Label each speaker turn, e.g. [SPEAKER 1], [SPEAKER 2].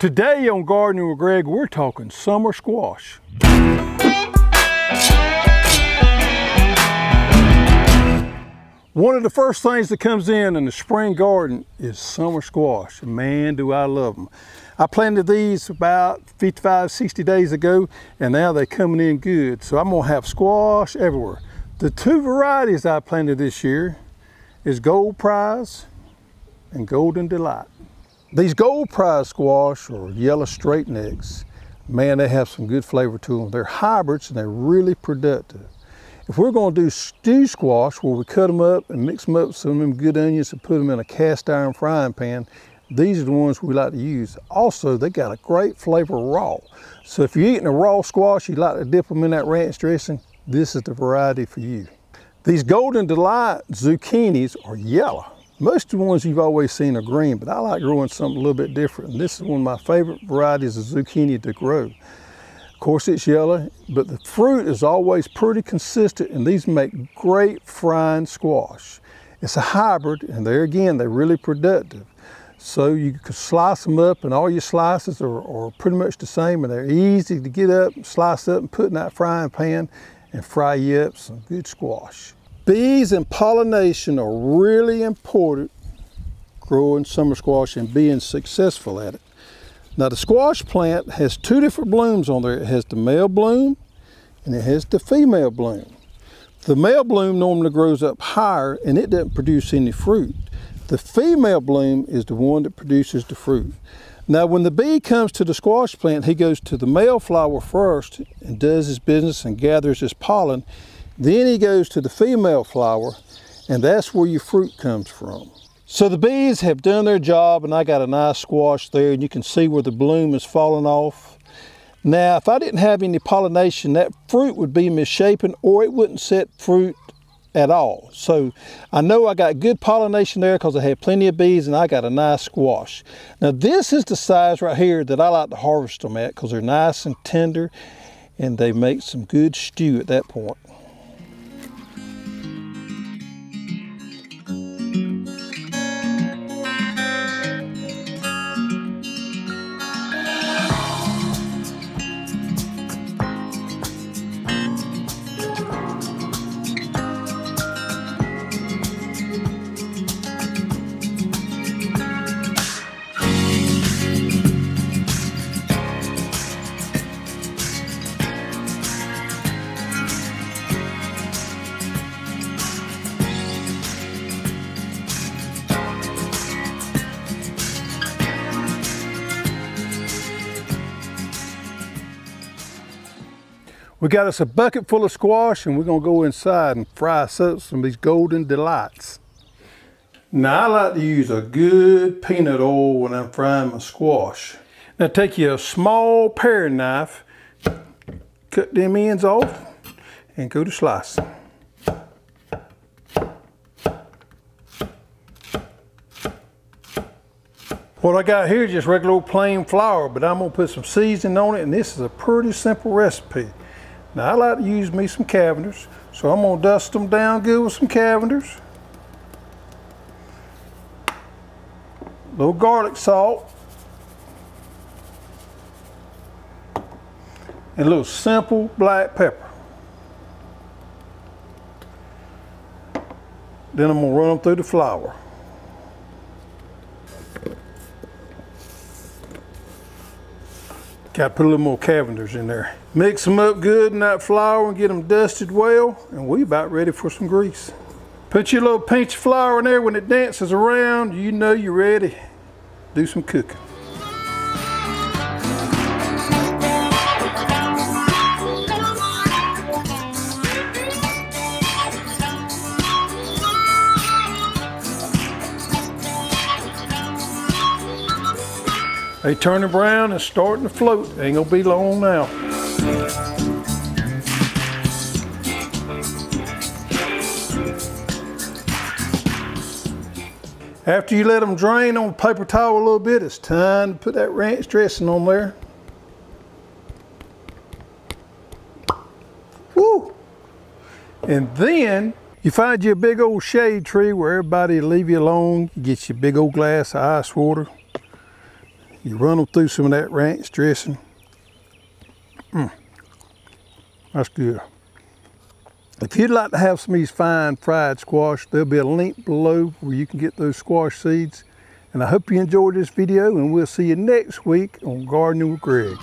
[SPEAKER 1] Today on Gardening with Greg, we're talking summer squash. One of the first things that comes in in the spring garden is summer squash. Man, do I love them. I planted these about 55, 60 days ago, and now they're coming in good. So I'm gonna have squash everywhere. The two varieties I planted this year is Gold Prize and Golden Delight. These Gold Prize squash or yellow straight necks, man, they have some good flavor to them. They're hybrids and they're really productive. If we're gonna do stew squash where we cut them up and mix them up with some of them good onions and put them in a cast iron frying pan, these are the ones we like to use. Also, they got a great flavor raw. So if you're eating a raw squash, you like to dip them in that ranch dressing, this is the variety for you. These Golden Delight zucchinis are yellow. Most of the ones you've always seen are green, but I like growing something a little bit different. And this is one of my favorite varieties of zucchini to grow. Of course it's yellow, but the fruit is always pretty consistent and these make great frying squash. It's a hybrid and there again, they're really productive. So you can slice them up and all your slices are, are pretty much the same and they're easy to get up, slice up and put in that frying pan and fry you up some good squash. Bees and pollination are really important growing summer squash and being successful at it. Now the squash plant has two different blooms on there. It has the male bloom and it has the female bloom. The male bloom normally grows up higher and it doesn't produce any fruit. The female bloom is the one that produces the fruit. Now when the bee comes to the squash plant, he goes to the male flower first and does his business and gathers his pollen. Then he goes to the female flower and that's where your fruit comes from. So the bees have done their job and I got a nice squash there and you can see where the bloom is falling off. Now, if I didn't have any pollination, that fruit would be misshapen or it wouldn't set fruit at all. So I know I got good pollination there because I had plenty of bees and I got a nice squash. Now this is the size right here that I like to harvest them at because they're nice and tender and they make some good stew at that point. We got us a bucket full of squash and we're gonna go inside and fry us up some of these golden delights. Now I like to use a good peanut oil when I'm frying my squash. Now take you a small paring knife, cut them ends off and go to slicing. What I got here is just regular old plain flour, but I'm gonna put some seasoning on it and this is a pretty simple recipe. Now I like to use me some Cavender's, so I'm gonna dust them down good with some Cavender's. A little garlic salt. And a little simple black pepper. Then I'm gonna run them through the flour. Got to put a little more Cavender's in there. Mix them up good in that flour and get them dusted well, and we about ready for some grease. Put your little pinch of flour in there when it dances around, you know you're ready. Do some cooking. They turning brown and starting to float. Ain't gonna be long now. After you let them drain on paper towel a little bit, it's time to put that ranch dressing on there. Woo! And then you find you a big old shade tree where everybody leave you alone. You get your big old glass of ice water You run them through some of that ranch dressing. Mm. That's good. If you'd like to have some of these fine fried squash, there'll be a link below where you can get those squash seeds. And I hope you enjoyed this video and we'll see you next week on Gardening with Greg.